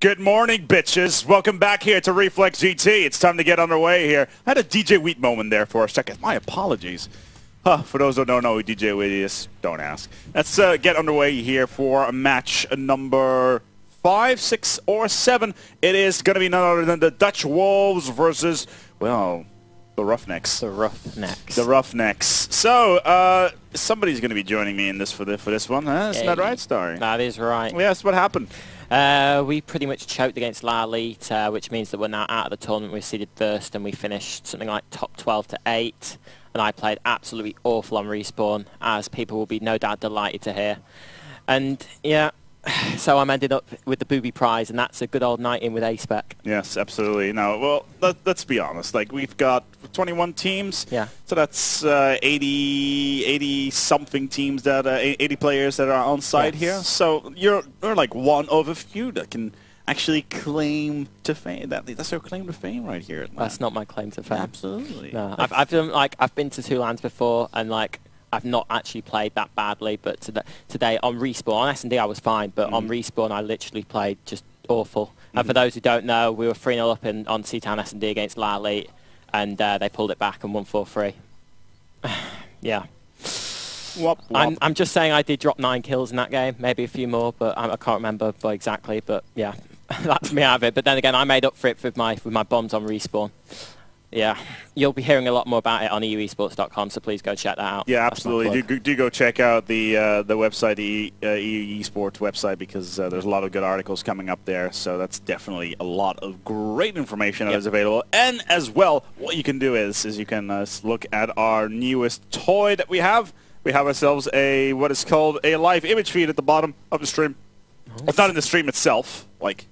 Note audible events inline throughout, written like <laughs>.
Good morning, bitches. Welcome back here to Reflex GT. It's time to get underway here. I had a DJ Wheat moment there for a second. My apologies. Huh, for those who don't know who DJ Wheat is, don't ask. Let's uh, get underway here for match number five, six, or seven. It is going to be none other than the Dutch Wolves versus, well, the Roughnecks. The Roughnecks. The Roughnecks. So, uh, somebody's going to be joining me in this for, the, for this one, huh? Isn't that right, Starry? That is right. Yes, what happened? Uh, we pretty much choked against La Elite, uh, which means that we're now out of the tournament. We're seeded first, and we finished something like top 12 to 8. And I played absolutely awful on respawn, as people will be no doubt delighted to hear. And yeah, <sighs> so I'm ended up with the booby prize, and that's a good old night in with A-Spec. Yes, absolutely. Now, well, let, let's be honest. Like, we've got 21 teams. Yeah. So that's uh, 80, 80 something teams that uh, 80 players that are on site Yes. here. So you're you're like one of a few that can actually claim to fame. That that's their claim to fame right here. That's not my claim to fame. absolutely. No, I've, I've done like I've been to two lands before, and like I've not actually played that badly. But today, today on respawn on S and D I was fine, but on respawn I literally played just awful. And for those who don't know, we were 3 0 up in on Seatown S and D against La Elite, and uh, they pulled it back and won 4-3. <sighs> yeah, Wop, wop. I'm I'm just saying I did drop nine kills in that game, maybe a few more, but I, I can't remember but exactly. But yeah, <laughs> that's me out of it. But then again, I made up for it with my with my bombs on respawn. Yeah, you'll be hearing a lot more about it on euesports.com, so please go check that out. Yeah, absolutely. Do, go- do go check out the uh, the website, the uh, EU Esports website, because uh, there's a lot of good articles coming up there. So that's definitely a lot of great information that Yep. is available. And as well, what you can do is is you can uh, look at our newest toy that we have. We have ourselves a what is called a live image feed at the bottom of the stream. It's not in the stream itself, like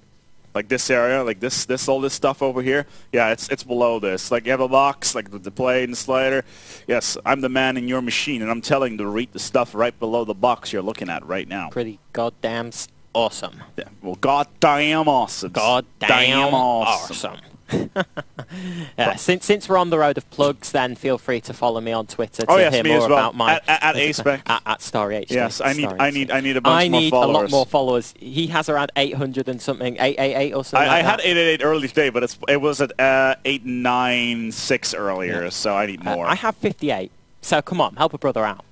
like this area, like this, this, all this stuff over here. Yeah, it's it's below this. Like you have a box, like the, the play and the slider. Yes, I'm the man in your machine, and I'm telling you to read the stuff right below the box you're looking at right now. Pretty goddamn awesome. Yeah, well, goddamn awesome. Goddamn awesome. <laughs> yeah, since since we're on the road of plugs, then feel free to follow me on Twitter to Oh, yes, hear me more as well. about my At- at- at ASpec. <laughs> at, at Starry HD. Yes, I need, I need, I need a bunch I more need a lot more followers. He has around 800 and something, 888 or something. I, I like had 888 early today, but it's it was at uh, 896 earlier, Yeah. so I need Uh, more. I have 58. So come on, help a brother out.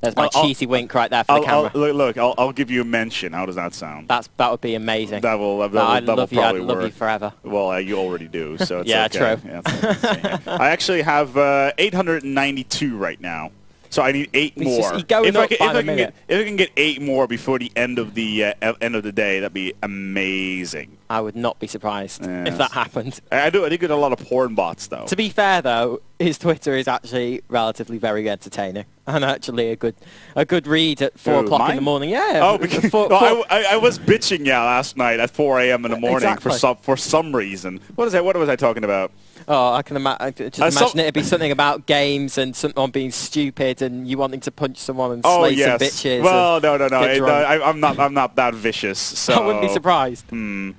There's my I'll- I'll- cheesy wink right there for I'll, the camera. I'll, look, look I'll, I'll give you a mention. How does that sound? That's that would be amazing. That will that, No, I will, that will love you. I'd probably love work. you forever. Well, uh, you already do, so <laughs> it's Yeah, okay. true. Yeah, it's- it's- yeah. I actually have uh, 892 right now, so I need eight It's more. just- if I can, if I get if I can get eight more before the end of the uh, end of the day, that'd be amazing. I would not be surprised Yes. if that happened. I, do. I do get a lot of porn bots though. To be fair, though, his Twitter is actually relatively very entertaining <laughs> and actually a good a good read at four o'clock in the morning. Yeah. Oh, because four- <laughs> well, four- I, I, I was bitching yeah last night at 4 a.m. in the morning for some for some reason. What is that? What was I talking about? Oh, I can ima- I just Uh, so- imagine it'd be something about games and someone being stupid and you wanting to punch someone and Oh slay yes. some bitches. well, no, no, no. It, uh, drunk. I, I'm not. I'm not that vicious. So <laughs> I wouldn't be surprised. Hmm.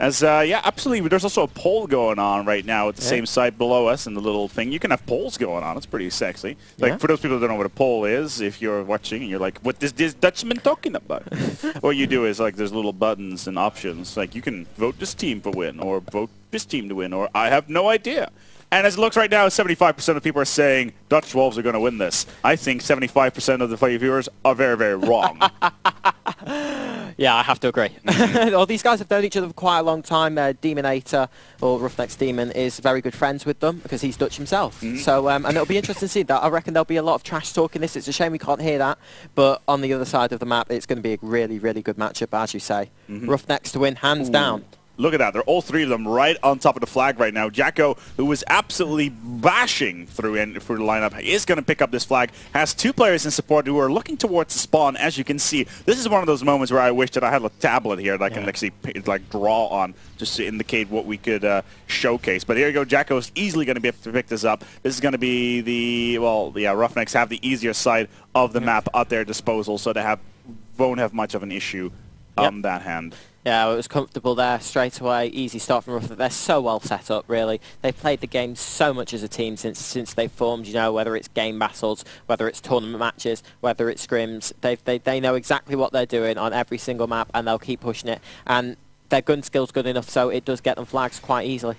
As uh, yeah, absolutely. There's also a poll going on right now at the Yeah. same site below us in the little thing. You can have polls going on. It's pretty sexy. Like Yeah. for those people that don't know what a poll is, if you're watching and you're like, "What is this Dutchman talking about?" <laughs> what you do is like there's little buttons and options. Like you can vote this team for win, or vote this team to win, or I have no idea. And as it looks right now, 75% of people are saying Dutch Wolves are going to win this. I think 75% of the viewers are very, very wrong. <laughs> Yeah, I have to agree. <laughs> well, these guys have known each other for quite a long time. Uh, Demonator, or Roughnecks Demon, is very good friends with them because he's Dutch himself. Mm-hmm. So, um, and it'll be interesting to see that. I reckon there'll be a lot of trash talk in this. It's a shame we can't hear that. But on the other side of the map, it's going to be a really, really good matchup, as you say. Mm-hmm. Roughnecks to win, hands down. Look at that. They're all three of them right on top of the flag right now. Jacko, who was absolutely bashing through in, through the lineup, is going to pick up this flag. Has two players in support who are looking towards the spawn. As you can see, this is one of those moments where I wish that I had a tablet here that I can actually like draw on just to indicate what we could uh, showcase. But here you go. Jacko is easily going to be able to pick this up. This is going to be the, well, yeah, Roughnecks have the easier side of the map at their disposal, so they have won't have much of an issue Yep. on that hand. Yeah, it was comfortable there straight away. Easy start from Roughnecks. They're so well set up, really. They've played the game so much as a team since since they formed. You know, whether it's game battles, whether it's tournament matches, whether it's scrims. They they they know exactly what they're doing on every single map, and they'll keep pushing it. And their gun skill's good enough, so it does get them flags quite easily.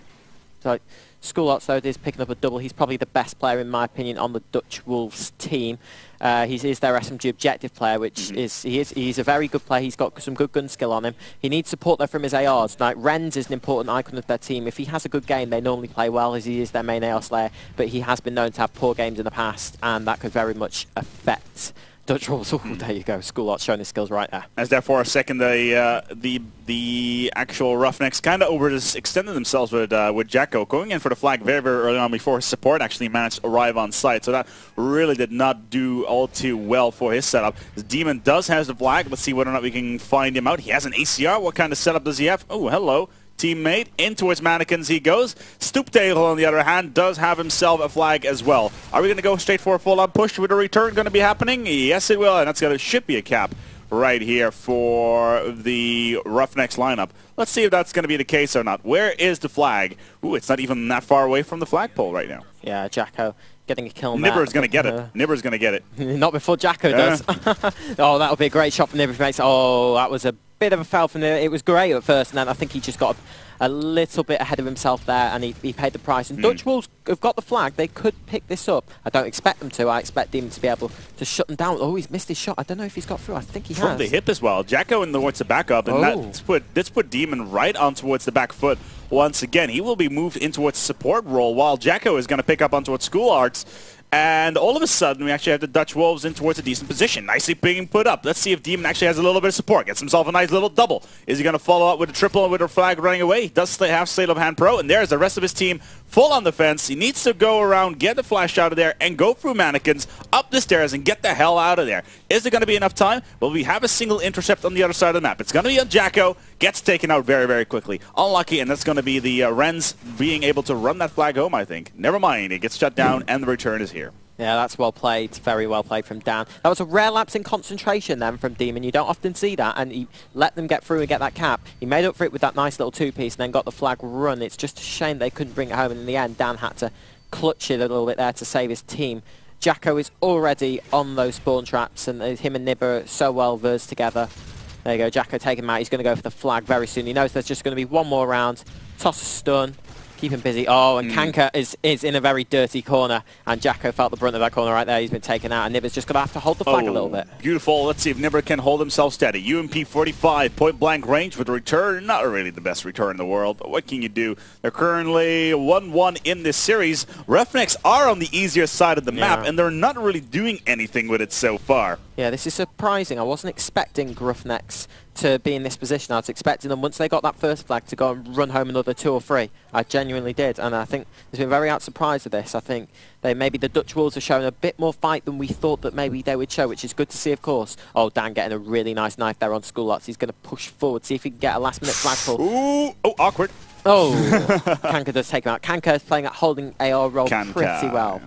So School though, is picking up a double. He's probably the best player, in my opinion, on the Dutch Wolves team. Uh, he's, he's their SMG objective player, which mm-hmm. is, he is he's a very good player. He's got some good gun skill on him. He needs support, there from his ARs. Like, Renz is an important icon of their team. If he has a good game, they normally play well, as he is their main AR slayer, but he has been known to have poor games in the past, and that could very much affect Dutch Wolves. Oh, there you go. School art showing his skills right there. As there for a second, the uh, the the actual Roughnecks kind of over extended themselves with uh, with Jacko going in for the flag very very early on before his support actually managed to arrive on site. So that really did not do all too well for his setup. His Demon does have the flag. Let's see whether or not we can find him out. He has an ACR. What kind of setup does he have? Oh, hello teammate. Into his mannequins he goes. Stooptail, on the other hand, does have himself a flag as well. Are we going to go straight for a full-on push with a return going to be happening? Yes, it will, and that's going to should be a cap right here for the Roughnecks lineup. Let's see if that's going to be the case or not. Where is the flag? Ooh, it's not even that far away from the flagpole right now. Yeah, Jacko getting a kill Nibber's going to get it. Uh-huh. Nibber's going to get it. <laughs> not before Jacko yeah. does. <laughs> oh, that'll be a great shot from Nibber. Oh, that was a bit of a foul from there. It was great at first, and then I think he just got a, a little bit ahead of himself there, and he, he paid the price. And mm. Dutch Wolves have got the flag. They could pick this up. I don't expect them to. I expect Demon to be able to shut them down. Oh, he's missed his shot. I don't know if he's got through. I think he From has. the hip as well. Jacko in the towards the back up, and oh. that's put that's put Demon right on towards the back foot. Once again, he will be moved into its support role, while Jacko is going to pick up onto its school arts. And all of a sudden, we actually have the Dutch Wolves in towards a decent position. Nicely being put up. Let's see if Demon actually has a little bit of support. Gets himself a nice little double. Is he going to follow up with a triple and with a flag running away? He does have of Hand Pro, and there's the rest of his team full on the fence. He needs to go around, get the flash out of there, and go through mannequins, up the stairs, and get the hell out of there. Is there going to be enough time? Well, we have a single intercept on the other side of the map. It's going to be on Jacko. Gets taken out very, very quickly. Unlucky, and that's going to be the uh, being able to run that flag home, I think. Never mind. It gets shut down, and the return is here. Yeah, that's well played. Very well played from Dan. That was a rare lapse in concentration then from Demon. You don't often see that, and he let them get through and get that cap. He made up for it with that nice little two-piece and then got the flag run. It's just a shame they couldn't bring it home, and in the end, Dan had to clutch it a little bit there to save his team. Jacko is already on those spawn traps, and him and Nibber are so well versed together. There you go, Jacko taking him out. He's going to go for the flag very soon. He knows there's just going to be one more round. Toss a stun. Keep him busy. Oh, and mm. Kanka is, is in a very dirty corner, and Jacko felt the brunt of that corner right there. He's been taken out, and Nibber's just going to have to hold the flag oh, a little bit. Beautiful. Let's see if Nibber can hold himself steady. UMP 45, point blank range with a return. Not really the best return in the world, but what can you do? They're currently 1-1 in this series. Roughnecks are on the easier side of the map, and they're not really doing anything with it so far. Yeah, this is surprising. I wasn't expecting Roughnecks to be in this position. I was expecting them, once they got that first flag, to go and run home another two or three. I genuinely did, and I think there's been very out surprised with this. I think they maybe the Dutch Wolves are showing a bit more fight than we thought that maybe they would show, which is good to see, of course. Oh, Dan getting a really nice knife there on School Arts. He's going to push forward, see if he can get a last-minute flag pull. Ooh, oh, awkward. Oh, <laughs> Kanka does take him out. Kanka is playing that holding AR role Kanka. pretty well.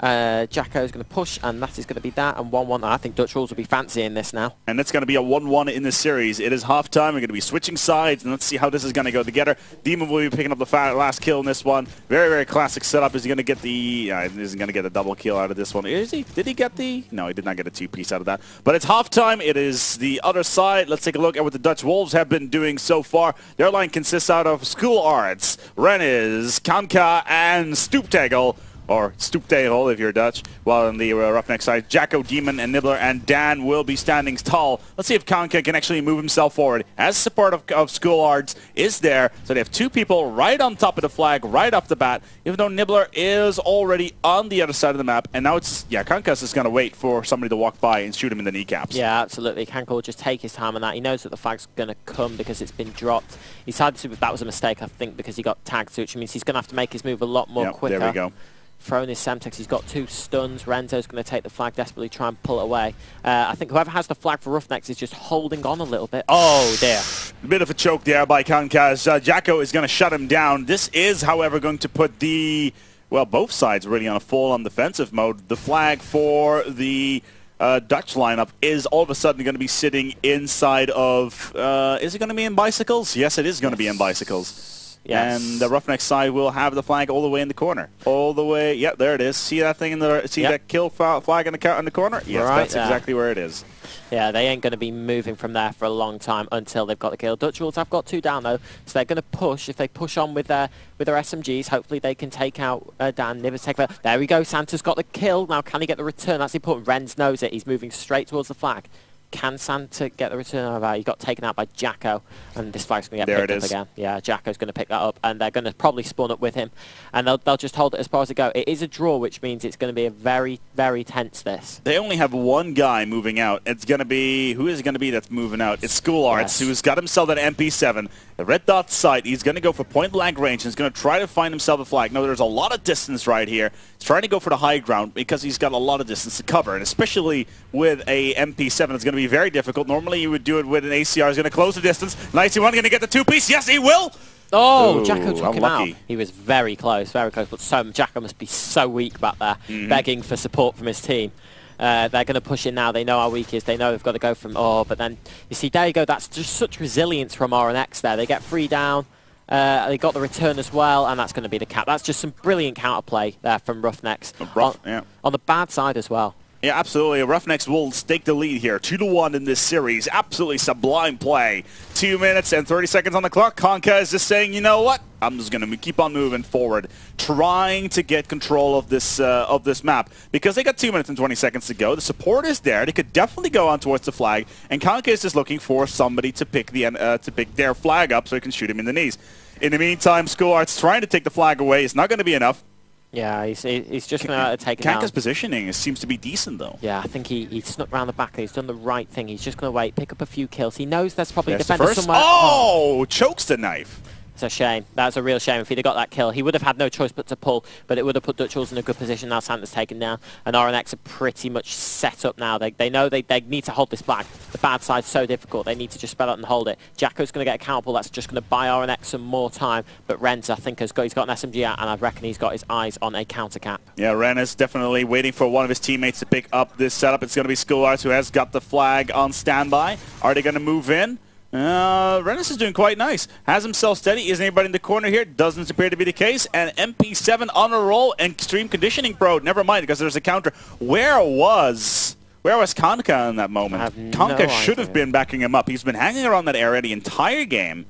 Uh, Jacko is going to push, and that is going to be that. And 1-1. I think Dutch Wolves will be fancying this now. And it's going to be a 1-1 in the series. It is half-time. We're going to be switching sides, and let's see how this is going to go together. Demon will be picking up the last kill in this one. Very, very classic setup. Is he going to get the... Uh, isn't going to get a double kill out of this one. Is he? Did he get the... No, he did not get a two-piece out of that. But it's half-time. It is the other side. Let's take a look at what the Dutch Wolves have been doing so far. Their line consists out of School Arts, Rennes, Kanka, and Stooptegel or Stoeptegel if you're Dutch, while on the uh, roughneck side, Jacko, Demon, and Nibbler and Dan will be standing tall. Let's see if Kanka can actually move himself forward. As support of, of School Arts is there, so they have two people right on top of the flag, right off the bat, even though Nibbler is already on the other side of the map, and now it's, yeah, Kankas is going to wait for somebody to walk by and shoot him in the kneecaps. Yeah, absolutely. Kanka will just take his time on that. He knows that the flag's going to come because it's been dropped. He's had to, that was a mistake, I think, because he got tagged, which means he's going to have to make his move a lot more yep, quicker. There we go throwing his Semtex. He's got two stuns. Renzo's going to take the flag, desperately try and pull it away. Uh, I think whoever has the flag for Roughnecks is just holding on a little bit. Oh, dear. A bit of a choke there by Kankaz. Uh, Jacko is going to shut him down. This is, however, going to put the, well, both sides really on a full-on defensive mode. The flag for the... Uh, Dutch lineup is all of a sudden going to be sitting inside of, uh, is it going to be in bicycles? Yes, it is going to be in bicycles. Yes. And the Roughneck side will have the flag all the way in the corner. All the way, Yep, there it is. See that thing in the, see Yep. that kill flag in the, in the corner? Yes, Right that's there. exactly where it is. Yeah, they ain't going to be moving from there for a long time until they've got the kill. Dutch Wolves have got two down though, so they're going to push. If they push on with their with their SMGs, hopefully they can take out uh, Dan. Nivers. There we go. Santa's got the kill. Now can he get the return? That's important. Renz knows it. He's moving straight towards the flag. Can Santa get the return over? He got taken out by Jacko, and this flag's going to get There picked it up is. again. Yeah, Jacko's going to pick that up, and they're going to probably spawn up with him, and they'll, they'll just hold it as far as they go. It is a draw, which means it's going to be a very, very tense this. They only have one guy moving out. It's going to be, who is it going to be that's moving out? It's School Arts, Yes. who's got himself that MP7. The red dot sight, he's going to go for point blank range and he's going to try to find himself a flag. No, there's a lot of distance right here. He's trying to go for the high ground because he's got a lot of distance to cover. And especially with a MP7, it's going to be very difficult. Normally you would do it with an ACR. He's going to close the distance. 91 going to get the two-piece. Yes, he will! Oh, Ooh, Jacko took him out. He was very close, very close. But so Jacko must be so weak back there, Mm-hmm. begging for support from his team. Uh, they're going to push in now. They know how weak he is. They know they've got to go from. Oh, but then you see, there you go. That's just such resilience from RNX there. They get three down. Uh, they got the return as well, and that's going to be the cap. That's just some brilliant counterplay there from Roughnecks. Rough- on, yeah. on the bad side as well. Yeah, absolutely. Roughnecks will stake the lead here. 2 to 1 in this series. Absolutely sublime play. 2 minutes and 30 seconds on the clock. Kanka is just saying, you know what? I'm just going to keep on moving forward, trying to get control of this uh, of this map because they got 2 minutes and 20 seconds to go. The support is there. They could definitely go on towards the flag, and Kanka is just looking for somebody to pick the uh, to pick their flag up so he can shoot him in the knees. In the meantime, School Arts trying to take the flag away. It's not going to be enough. Yeah, he's, he's just going to take it down. Kanka's positioning seems to be decent, though. Yeah, I think he, he snuck round the back. He's done the right thing. He's just going to wait, pick up a few kills. He knows there's probably a There's the defender first. somewhere. Oh, chokes the knife. It's a shame. That's a real shame. If he'd have got that kill, he would have had no choice but to pull, but it would have put Dutch Wolves in a good position. Now Santa's taken down, and RNX are pretty much set up now. They, they know they, they need to hold this flag. The bad side's so difficult. They need to just spell out and hold it. Jacko's going to get a counter pull. That's just going to buy RNX some more time, but Renz, I think, has got, he's got an SMG out, and I reckon he's got his eyes on a counter cap. Yeah, Ren is definitely waiting for one of his teammates to pick up this setup. It's going to be School who has got the flag on standby. Are they going to move in? Uh, is doing quite nice. Has himself steady. Isn't anybody in the corner here? Doesn't appear to be the case. And MP7 on a roll. and Extreme Conditioning Pro. Never mind, because there's a counter. Where was... Where was Kanka in that moment? Have no Kanka should have been backing him up. He's been hanging around that area the entire game,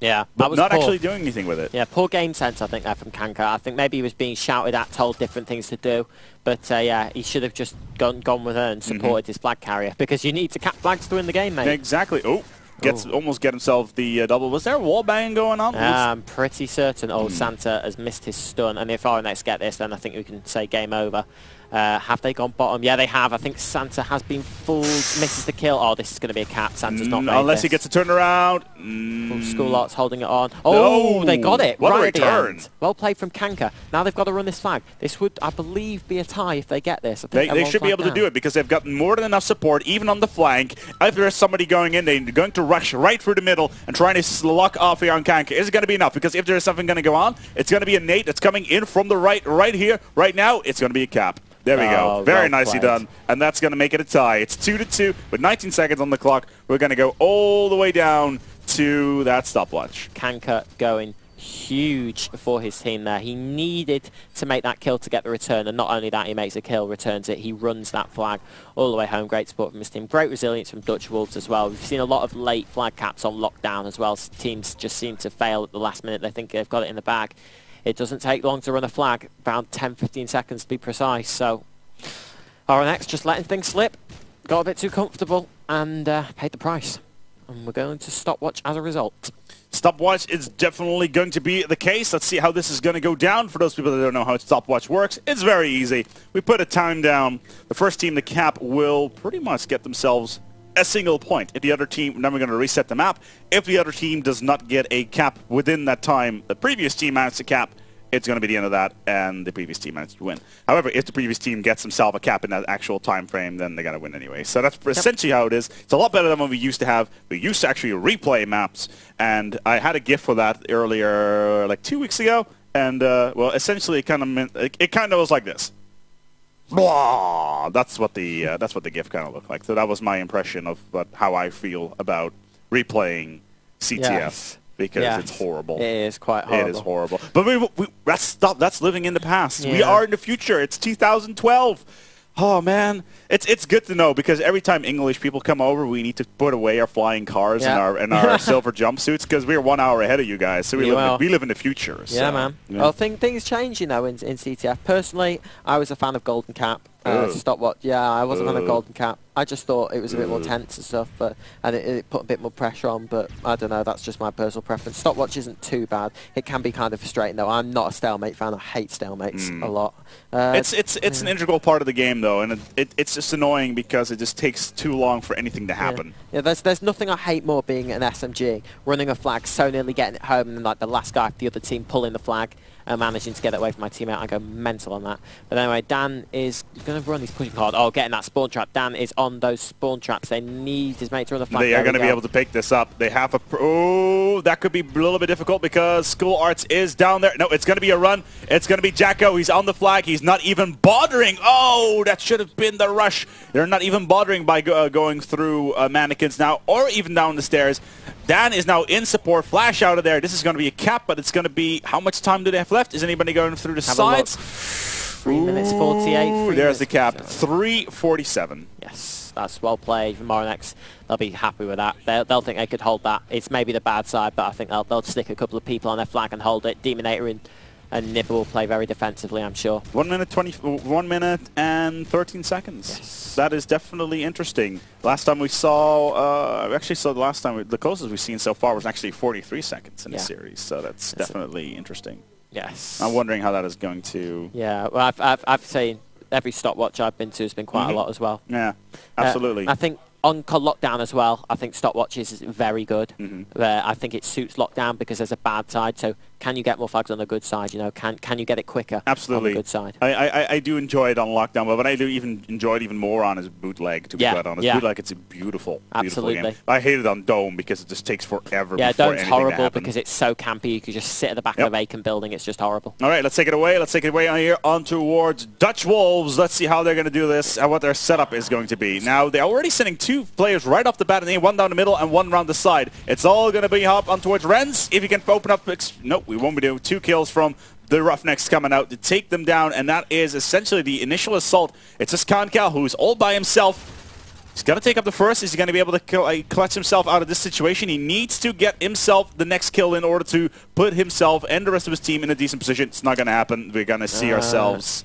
Yeah, but not poor. actually doing anything with it. Yeah, poor game sense, I think, there from Kanka. I think maybe he was being shouted at, told different things to do. But uh, yeah, he should have just gone gone with her and Mm-hmm. supported his flag carrier because you need to cap flags to win the game, mate. Exactly. Oh, gets Oh. almost get himself the uh, double. Was there a wall bang going on? Yeah, I'm pretty certain Hmm. old Santa has missed his stun, and if RNX get this, then I think we can say game over. Uh, have they gone bottom? Yeah, they have. I think Santa has been fooled, misses the kill. Oh, this is going to be a cap. Santa's not Mm, unless he this. gets a turnaround. Full Mm, School Arts holding it on. Oh, No! they got it What a right the return. Well played from Kanka. Now they've got to run this flag. This would, I believe, be a tie if they get this. I think They, they should be able to do it because they've got more than enough support, even on the flank. If there's somebody going in, they're going to rush right through the middle and trying to sluck off here on Kanka. Is it going to be enough? Because if there's something going to go on, it's going to be a Nate that's coming in from the right, right here, right now. It's going to be a cap. There we go. Oh, Very well nicely played. done. And that's going to make it a tie. It's 2 to 2 with 19 seconds on the clock. We're going to go all the way down to that stopwatch. Kanka going huge for his team there. He needed to make that kill to get the return, and not only that, he makes a kill, returns it, he runs that flag all the way home. Great support from his team. Great resilience from Dutch Wolves as well. We've seen a lot of late flag caps on lockdown as well. Teams just seem to fail at the last minute. They think they've got it in the bag. It doesn't take long to run a flag, about 10-15 seconds to be precise. So RNX just letting things slip, got a bit too comfortable, and uh, paid the price. And we're going to stopwatch as a result. Stopwatch is definitely going to be the case. Let's see how this is going to go down. For those people that don't know how stopwatch works, it's very easy. We put a time down. The first team to cap will pretty much get themselves a single point. If the other team, then we're going to reset the map. If the other team does not get a cap within that time, the previous team managed to cap, it's going to be the end of that, and the previous team managed to win. However, if the previous team gets themselves a cap in that actual time frame, then they got to win anyway. So that's essentially how it is. It's a lot better than what we used to have. We used to actually replay maps, and I had a gift for that earlier, like two weeks ago. And uh, well, essentially, it kind of meant it, it kind of was like this. Blah! That's what the uh, that's what the GIF kind of looked like. So that was my impression of what, how I feel about replaying CTF. Yes. because Yeah. it's horrible. It is quite horrible. It is horrible. But we, we, that's stop. That's living in the past. We are in the future. It's 2012. Oh man, it's it's good to know because every time English people come over, we need to put away our flying cars and our and our <laughs> silver jumpsuits because we're one hour ahead of you guys. So we You live in, we live in the future. Yeah, so, man. yeah. Well, thing, things change, you know, in, in CTF. Personally, I was a fan of Golden Cap. Uh, Ugh. stopwatch. Yeah, I wasn't fan of Ugh. Golden Cap. I just thought it was a bit more tense and stuff, but and it, it put a bit more pressure on. But I don't know. That's just my personal preference. Stopwatch isn't too bad. It can be kind of frustrating though. I'm not a stalemate fan. I hate stalemates Mm. a lot. Uh, It's it's it's an integral part of the game though, and it, it, it's just annoying because it just takes too long for anything to happen. Yeah, there's there's nothing I hate more being an SMG, running a flag, so nearly getting it home, and then like the last guy the other team pulling the flag and managing to get that away from my teammate. I go mental on that. But anyway, Dan is going to run these pushing hard. Oh, getting that spawn trap. Dan is on those spawn traps. They need his mate to run the flag. They There are going to be able to pick this up. They have a... Oh, that could be a little bit difficult because School Arts is down there. No, it's going to be a run. It's going to be Jacko. He's on the flag. He's not even bothering. Oh, that should have been the rush. They're not even bothering by go- uh, going through uh, mannequins now or even down the stairs. Dan is now in support. Flash out of there. This is going to be a cap, but it's going to be... How much time do they have left? Is anybody going through the Have sides? Three minutes 48. Ooh, three there's the cap. 347. Yes, that's well played from. They'll be happy with that. They'll, they'll think they could hold that. It's maybe the bad side, but I think they'll, they'll stick a couple of people on their flag and hold it. Demonator and, and Nibble will play very defensively, I'm sure. One minute twenty. One minute and thirteen seconds. Yes. That is definitely interesting. Last time we saw, uh, actually saw the last time we, the closest we've seen so far was actually 43 seconds in Yeah. the series. So that's That's definitely interesting. Yes. I'm wondering how that is going to. Yeah, well, I've, I've, I've seen every stopwatch I've been to has been quite Mhm. a lot as well. Yeah, Uh, absolutely. I think on lockdown as well, I think stopwatches is very good. Mhm. Uh, I think it suits lockdown because there's a bad side. So can you get more flags on the good side? You know, can can you get it quicker Absolutely. on the good side? I, I, I do enjoy it on lockdown, but what I do even enjoy it even more on is bootleg. To be quite honest, yeah. bootleg it's a beautiful, beautiful Absolutely. game. I hate it on dome because it just takes forever. Yeah, Dome's horrible because it's so campy. You could just sit at the back Yep. of a vacant building. It's just horrible. All right, let's take it away. Let's take it away on here on towards Dutch Wolves. Let's see how they're going to do this and what their setup is going to be. Now, they're already sending two players right off the bat, and one down the middle and one round the side. It's all going to be up on towards Renz. If you can open up... ex- No, we won't be doing two kills from the Roughnecks coming out to take them down, and that is essentially the initial assault. It's just Kankal, who's all by himself. He's going to take up the first. He's going to be able to kill, uh, clutch himself out of this situation. He needs to get himself the next kill in order to put himself and the rest of his team in a decent position. It's not going to happen. We're going to see Uh. ourselves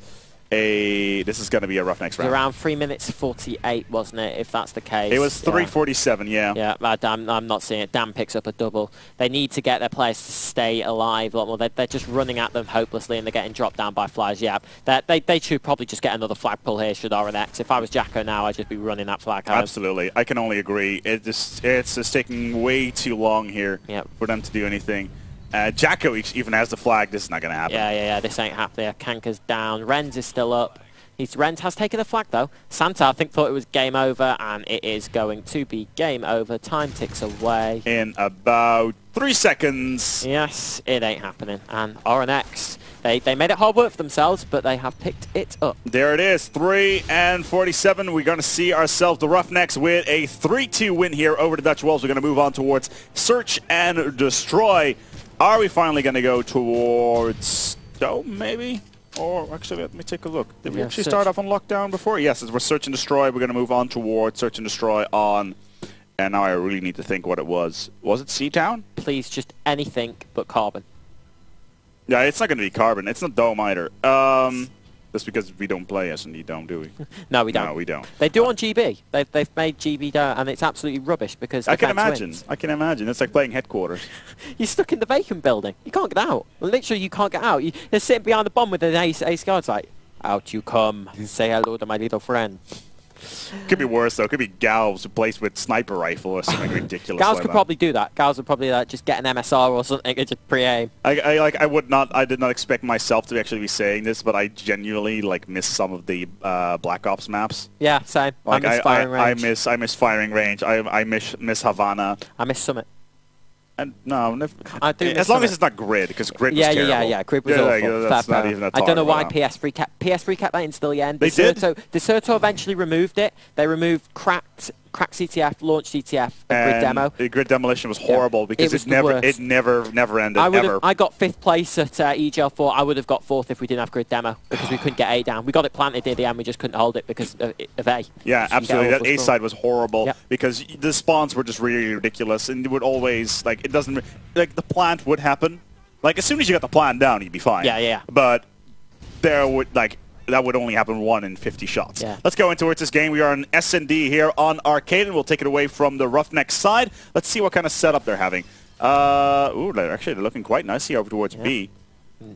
a... This is going to be a rough was round. around 3 minutes 48, wasn't it, if that's the case? It was 347, yeah. Yeah, but I'm, I'm not seeing it. Dan picks up a double. They need to get their players to stay alive a lot more. They're, they're just running at them hopelessly and they're getting dropped down by flies. Yeah, they they they should probably just get another flag pull here, should RNX. If I was Jacko now, I'd just be running that flag home. Absolutely. I can only agree. It just, it's just taking way too long here Yep. for them to do anything. Uh, Jacko even has the flag. This is not going to happen. Yeah, yeah, yeah. This ain't happening. Kanka's down. Renz is still up. He's Renz has taken the flag though. Santa, I think, thought it was game over, and it is going to be game over. Time ticks away. In about three seconds. Yes, it ain't happening. And RNX, they, they made it hard work for themselves, but they have picked it up. There it is, 3 and 47. We're going to see ourselves, the Roughnecks, with a 3-2 win here over the Dutch Wolves. We're going to move on towards Search and Destroy. Are we finally going to go towards Dome, maybe? Or actually, let me take a look. Did we Yeah, actually search. start off on lockdown before? Yes, as we're Search and Destroy. We're going to move on towards Search and Destroy on... And now I really need to think what it was. Was it Seatown? Please, just anything but carbon. Yeah, it's not going to be Carbon. It's not Dome either. Um, that's because we don't play S&D Dome, do we? <laughs> No, we don't. No, we don't. They do on GB. They've, they've made GB down, and it's absolutely rubbish because I can imagine. wins. I can imagine. It's like playing headquarters. <laughs> You're stuck in the vacant building. You can't get out. Literally, you can't get out. You, you're sitting behind the bomb with an ace, ace guard. It's like, out you come. Say hello to my little friend. Could be worse though. Could be Gals replaced with sniper rifle or something <sighs> ridiculous. Gals like could that. probably do that. Gals would probably like, just get an MSR or something and just pre-aim. I, I like. I would not. I did not expect myself to actually be saying this, but I genuinely like miss some of the uh, Black Ops maps. Yeah, same. Like I miss I, firing I, I miss. I miss firing range. I, I miss miss Havana. I miss Summit. And no, never, I do as long as it's not grid, because grid yeah, was yeah, yeah, yeah. Grid was yeah, awful. yeah, that's Fair not even a I don't know why. PS3 kept PS3 kept that in still. Yeah, and They did? Deserto, Deserto eventually removed it. They removed cracked crack CTF, launch CTF, and grid demo. The grid demolition was horrible Yeah. because It it, was the never worst. it never never ended I would ever. I got fifth place at uh, EGL4. I would have got fourth if we didn't have grid demo because we couldn't get A down. We got it planted near the end. We just couldn't hold it because of, of A. Yeah, So absolutely. That A side was horrible Yep. because the spawns were just really ridiculous, and it would always like it doesn't like the plant would happen. Like as soon as you got the plant down, you'd be fine. Yeah, yeah. But there would like that would only happen one in 50 shots. Yeah. Let's go into it. This game we are on S and D here on Arcade, and we'll take it away from the Roughneck side. Let's see what kind of setup they're having. Uh, ooh, they're actually they're looking quite nice here over towards B.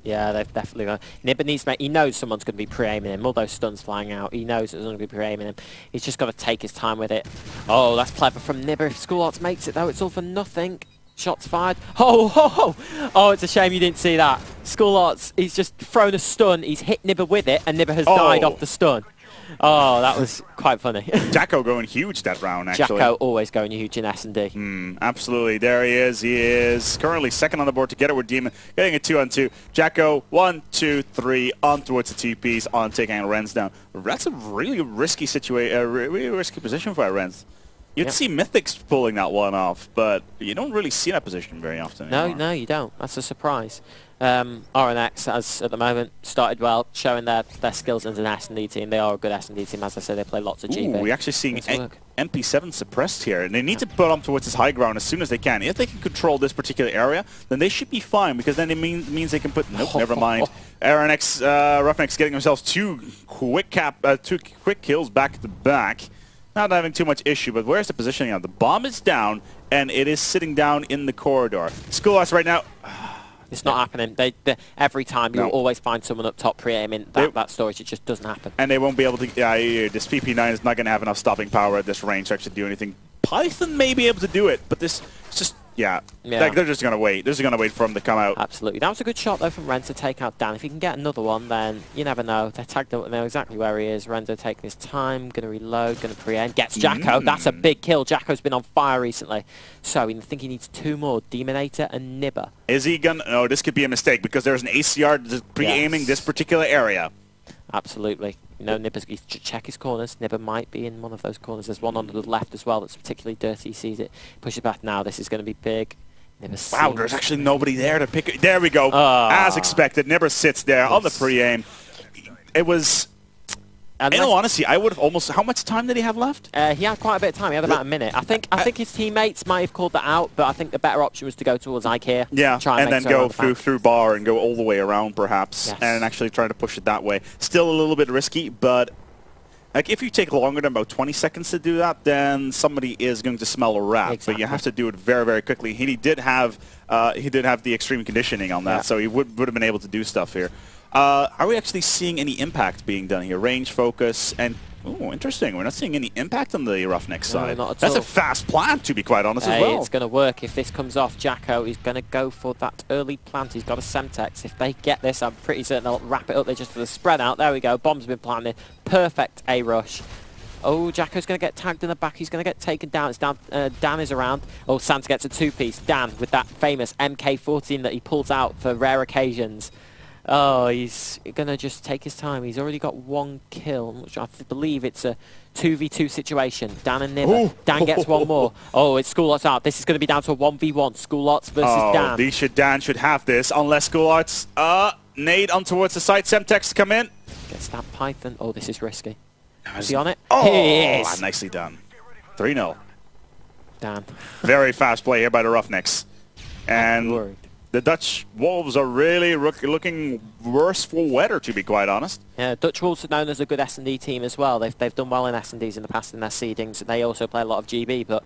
Yeah, they've definitely got. Nibba needs to make. He knows someone's going to be pre-aiming him. All those stuns flying out. He knows there's going to be pre-aiming him. He's just got to take his time with it. Oh, that's clever from Nibba. If School Arts makes it though, it's all for nothing. Shots fired. <laughs> Oh, ho, ho. oh! It's a shame you didn't see that. School Arts. He's just thrown a stun. He's hit Nibba with it, and Nibba has died Oh. off the stun. Oh, that was quite funny. <laughs> Jacko going huge that round actually. Jacko always going huge in S&D. Mm, absolutely. There he is. He is currently second on the board together with Demon, getting a two on two. Jacko, one, two, three, on towards the TPs, on taking Renz down. That's a really risky situation, a really risky position for Renz. You'd Yep. see Mythics pulling that one off, but you don't really see that position very often No, anymore. no, you don't. That's a surprise. Um, RNX has at the moment started well, showing their, their skills as an S&D team. They are a good S&D team, as I said. They play lots of Ooh, GB. we're actually seeing Nice N- work. MP7 suppressed here, and they need to put them towards this high ground as soon as they can. If they can control this particular area, then they should be fine, because then it mean, means they can put... Nope, never <laughs> mind. RNX, uh, Roughnecks getting themselves two quick cap, uh, two quick kills back to back. Not having too much issue, but where's the positioning now? The bomb is down, and it is sitting down in the corridor. School Us right now... <sighs> It's not happening. They, they, every time you'll No. always find someone up top pre-aiming that, They- that storage. It just doesn't happen. and they won't be able to. Yeah, this PP9 is not going to have enough stopping power at this range to actually do anything. Python may be able to do it, but this it's just yeah. Yeah. Like, they're just going to wait. They're just going to wait for him to come out. Absolutely. That was a good shot, though, from Renzo to take out Dan. If he can get another one, then you never know. They're tagged up, they know exactly where he is. Renzo taking his time, going to reload, going to pre-aim. Gets Jacko. That's a Mm. big kill. Jacko's been on fire recently. So I think he needs two more, Demonator and Nibba. Is he going? to... No, this could be a mistake because there's an ACR pre-aiming Yes. this particular area. Absolutely. You know, Nibba's he's ch- check his corners. Nibba might be in one of those corners. There's one on the left as well that's particularly dirty. He sees it. Pushes back now. This is going to be big. Nibba Wow, there's actually nobody there to pick it. There we go. Ah. As expected, Nibber sits there on the pre-aim. It was. In Unless- all honesty, I would have almost. How much time did he have left? Uh, he had quite a bit of time. He had about a minute. I think. I think his teammates might have called that out, but I think the better option was to go towards IKEA. Yeah, try and make then go the through back. through bar and go all the way around, perhaps, Yes. and actually try to push it that way. Still a little bit risky, but like if you take longer than about 20 seconds to do that, then somebody is going to smell a rat. But you have to do it very, very quickly. He did have uh, he did have the extreme conditioning on that, Yeah. so he would would have been able to do stuff here. Uh, are we actually seeing any impact being done here? Range focus and. Oh, interesting. We're not seeing any impact on the roughneck side. not at That's all. a fast plan, to be quite honest, as well. it's going to work if this comes off. Jacko is going to go for that early plant. He's got a Semtex. If they get this, I'm pretty certain they'll wrap it up. They just for the spread out. There we go. Bomb's been planted. Perfect A rush. Oh, Jacko's going to get tagged in the back. He's going to get taken down. It's down. Uh, Dan is around. Oh, Santa gets a two-piece. Dan with that famous MK14 that he pulls out for rare occasions. Oh, he's going to just take his time. He's already got one kill, which I believe it's a 2v2 situation. Dan and. Ooh. Dan gets one more. <laughs> Oh, it's School Arts out. This is going to be down to a 1v1. School Arts versus oh, Dan. these should, Dan should have this, unless School Arts, uh, nade on towards the side, Semtex to come in. Gets that Python. Oh, this is risky. Is he on it? Oh, He is. nicely done. 3-0. Dan. Very fast play here by the Roughnecks. And. The Dutch Wolves are really looking worse for weather, to be quite honest. Yeah, Dutch Wolves are known as a good S&D team as well. They've, they've done well in S&Ds in the past in their seedings. They also play a lot of GB, but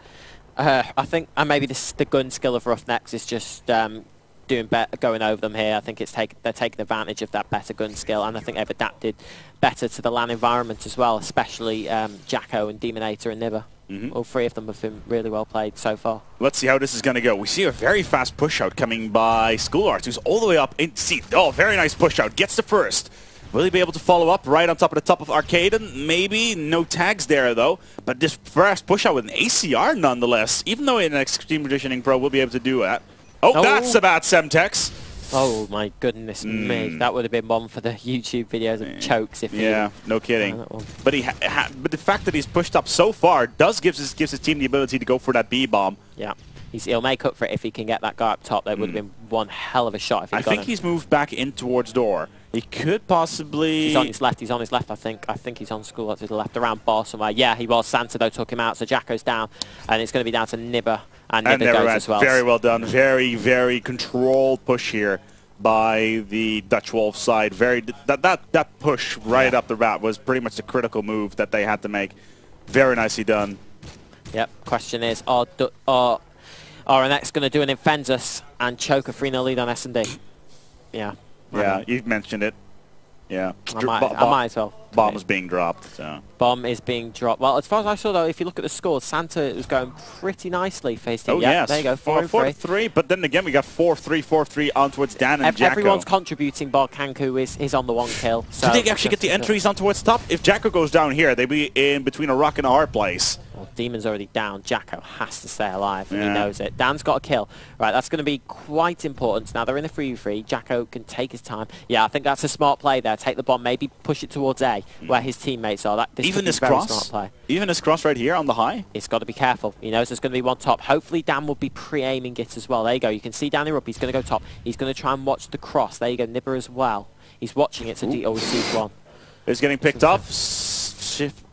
uh, I think and maybe this, the gun skill of Roughnecks is just um, doing better, going over them here. I think it's take, they're taking advantage of that better gun skill, and I think they've adapted better to the LAN environment as well, especially um, Jacko and Demonator and Nibba. Mhm. All three of them have been really well played so far. Let's see how this is going to go. We see a very fast push out coming by School Arts, who's all the way up in seat. Oh, very nice push out. Gets the first. Will he be able to follow up right on top of the top of Arkaden? Maybe. No tags there, though. But this fast push out with an ACR, nonetheless. Even though in an Extreme Conditioning Pro will be able to do that. Oh, Oh. that's about Semtex. Oh my goodness me, Mm. that would have been one for the YouTube videos of chokes if he... Yeah, no kidding. Uh, one. But he, ha ha but the fact that he's pushed up so far does gives his gives his team the ability to go for that B bomb. Yeah. He's, he'll make up for it if he can get that guy up top. That would have been one hell of a shot if he Hmm. I think him. he's moved back in towards door. He could possibly. He's on his left. He's on his left. I think. I think he's on school to the left around bar somewhere. Yeah, he was. Santa though took him out, so Jacko's down, and it's going to be down to Nibber, and and never goes as well. Very well done. Very very controlled push here by the Dutch Wolf side. Very that that that push right Yeah. up the bat was pretty much the critical move that they had to make. Very nicely done. Yep. Question is, are are RNX going to do an Infensus and choke a 3-0 lead on S&D? Yeah. I Yeah, you've mentioned it. Yeah. I might, I might as well. Bombs being dropped. So. Bomb is being dropped. Well, as far as I saw, though, if you look at the scores, Santa was going pretty nicely for his team. Oh yeah, yes, there you go, four, four three. three. But then again, we got four three four three on towards Dan and Ev- Jacko. Everyone's contributing, bar Kanku is, is on the one kill. So Do they actually get the entries on towards top? If Jacko goes down here, they'd be in between a rock and a hard place. Demon's already down. Jacko has to stay alive, and he knows it. Dan's got a kill. Right, that's going to be quite important. Now they're in the free free. Jacko can take his time. Yeah, I think that's a smart play there. Take the bomb, maybe push it towards A, hmm. where his teammates are. That this Even this cross, smart play. even this cross right here on the high. He's got to be careful. He knows there's going to be one top. Hopefully Dan will be pre-aiming it as well. There you go. You can see Danny Rupp. He's going to go top. He's going to try and watch the cross. There you go. Nibber as well. He's watching it, so oh, he always sees one. Is getting picked off. Shift.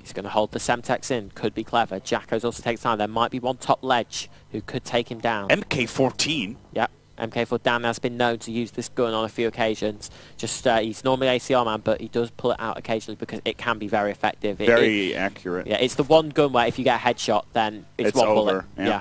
He's going to hold the Semtex in. Could be clever. Jacko's also takes time. There might be one top ledge who could take him down. MK14. Yep. MK4 Dan has been known to use this gun on a few occasions. Just uh, he's normally ACR man, but he does pull it out occasionally because it can be very effective. It- it- Very accurate. yeah, it's the one gun where if you get a headshot, then it's, It's one over, bullet. yeah.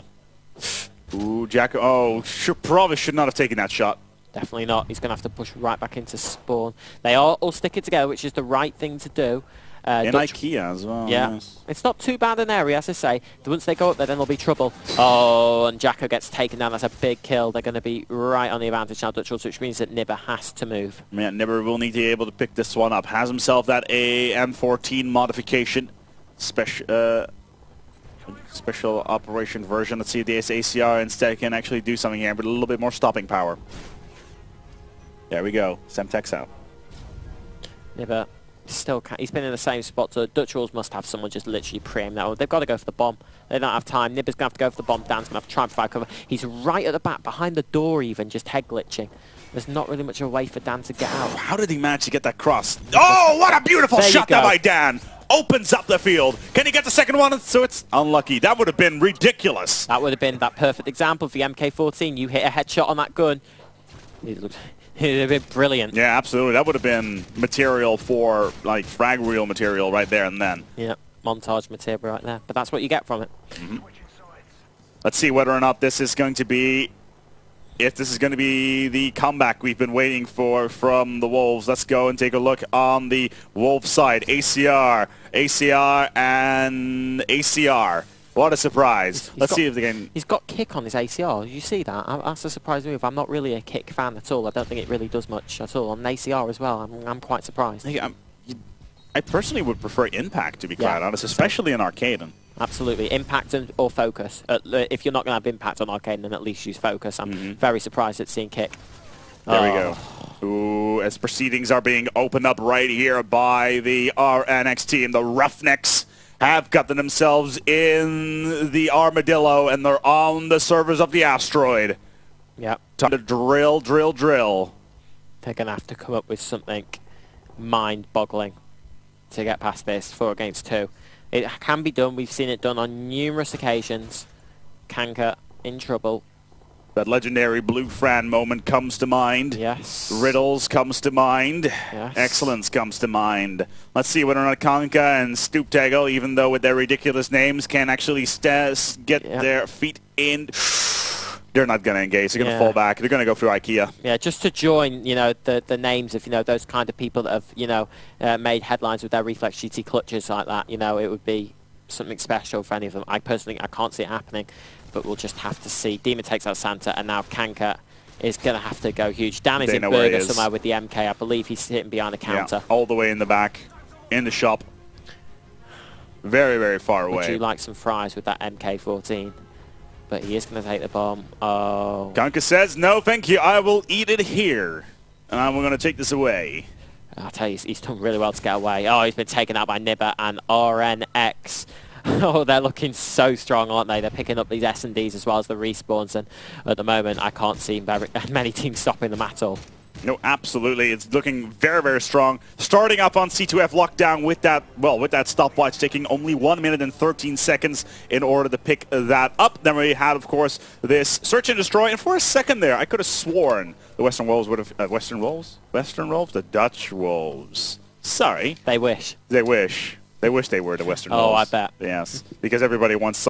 Ooh, Jacko. Oh, sure, probably should not have taken that shot. Definitely not. He's going to have to push right back into spawn. They are all sticking together, which is the right thing to do. Uh, In Dutch- IKEA as well. yeah, yes. it's not too bad an area, as I say. Once they go up there, then there'll be trouble. <laughs> Oh, and Jacko gets taken down. That's a big kill. They're going to be right on the advantage now, Dutch Wolves, which means that Nibber has to move. Man, Nibber will need to be able to pick this one up. Has himself that AM14 modification. Special, uh, special operation version. Let's see if the ACR instead can actually do something here, but a little bit more stopping power. There we go. Semtex out. Nibber still can He's been in the same spot, so Dutch Wolves must have someone just literally pre-aim that one. They've got to go for the bomb. They don't have time. Nibber's going to have to go for the bomb. Dan's going to have to try and provide cover. He's right at the back, behind the door even, just head glitching. There's not really much of a way for Dan to get out. How did he manage to get that cross? Oh, what a beautiful There shot there by Dan. Opens up the field. Can he get the second one? So it's unlucky. That would have been ridiculous. That would have been that perfect example for the MK14. You hit a headshot on that gun. <laughs> It looked, it would have been brilliant. Yeah, absolutely. That would have been material for, like, frag reel material right there and then. Yeah, montage material right there. But that's what you get from it. Mm-hmm. Let's see whether or not this is going to be, if this is going to be the comeback we've been waiting for from the Wolves. Let's go and take a look on the Wolves side. ACR, ACR, and ACR. What a surprise. He's Let's got- see if they can... He's got kick on his ACR. You see that? That's a surprise move. I'm not really a kick fan at all. I don't think it really does much at all. On ACR as well, I'm, I'm quite surprised. Hey, I'm- I personally would prefer Impact, to be Yeah. quite honest, especially in Arcade. Absolutely. Impact and, or focus. Uh, if you're not going to have impact on arcade, then at least use focus. I'm Mhm. very surprised at seeing kick. There we Oh. go. Ooh, as proceedings are being opened up right here by the RNX team, the Roughnecks have gotten themselves in the Armadillo, and they're on the servers of the asteroid. Yep. Time to drill, drill, drill. They're going to have to come up with something mind-boggling to get past this four against two. It can be done. We've seen it done on numerous occasions. Kanka in trouble. That legendary Blue Fran moment comes to mind. Yes. Riddles comes to mind. Yes. Excellence comes to mind. Let's see whether or not Kanka and Stooptegel, even though with their ridiculous names, can actually get their feet in. <sighs> They're not going to engage. They're going to Yeah. fall back. They're going to go through IKEA. Yeah, just to join, you know, the the names of you know those kind of people that have you know uh, made headlines with their reflex GT clutches like that. You know, it would be something special for any of them. I personally, I can't see it happening, but we'll just have to see. Demon takes out Santa, and now Kanka is going to have to go huge. Dan is They in know where he Burger somewhere with the MK. I believe he's sitting behind the counter. Yeah, all the way in the back, in the shop. Very, very far away. Would you like some fries with that MK14? but he is going to take the bomb. Oh. Kanka says, no, thank you. I will eat it here. And I'm going to take this away. I'll tell you, he's, he's done really well to get away. Oh, he's been taken out by Nibba and RNX. <laughs> Oh, they're looking so strong, aren't they? They're picking up these S&Ds as well as the respawns, and at the moment, I can't see very, <laughs> many teams stopping them at all. No, absolutely. It's looking very, very strong. Starting up on CTF lockdown with that, well, with that stopwatch taking only 1 minute and 13 seconds in order to pick that up. Then we had, of course, this search and destroy. And for a second there, I could have sworn the Western Wolves would have... Uh, Western Wolves? Western Wolves? The Dutch Wolves. Sorry. They wish. They wish. They wish they were the Western Oh, Wolves. I bet. Yes, because everybody wants